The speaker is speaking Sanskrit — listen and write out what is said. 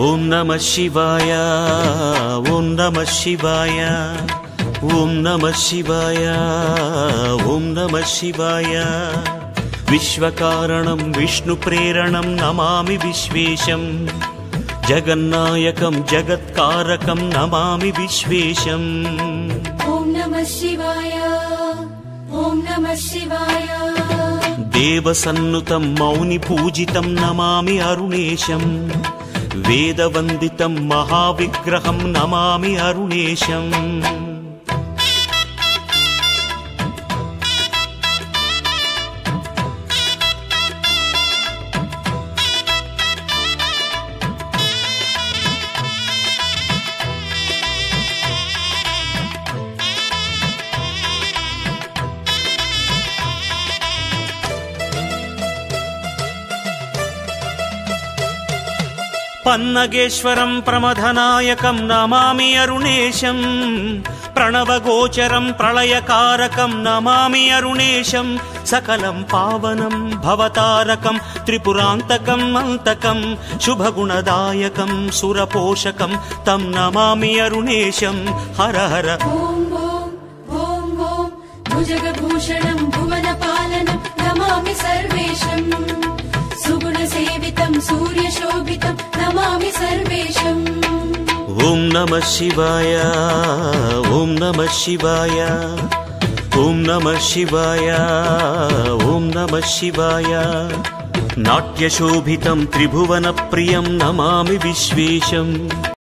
ॐ नमः शिवाय ॐ नमः शिवाय ॐ नमः शिवाय ॐ नमः शिवाय। विश्वकारणं विष्णुप्रेरणं नमामि विश्वेशम् जगन्नायकं जगत्कारकं नमामि विश्वेशम् ॐ नमः शिवाय ॐ नमः शिवाय। देवसन्नुतं मौनिपूजितं नमामि अरुणेशम् वेदवन्दितं महाविग्रहं नमामि अरुणेशम् पन्नगेश्वरं प्रमथनायकं नमामि अरुणेशम् प्रणवगोचरं प्रलयकारकं नमामि अरुणेशं सकलं पावनं भवतारकं त्रिपुरान्तकम् अन्तकं शुभगुणदायकं सुरपोषकं तं नमामि अरुणेशं हर हर ॐ ॐ नमः शिवाय ॐ नमः शिवाय ॐ नमः शिवाय ॐ नमः शिवाय। नाट्यशोभितं त्रिभुवनप्रियं नमामि विश्वेशम्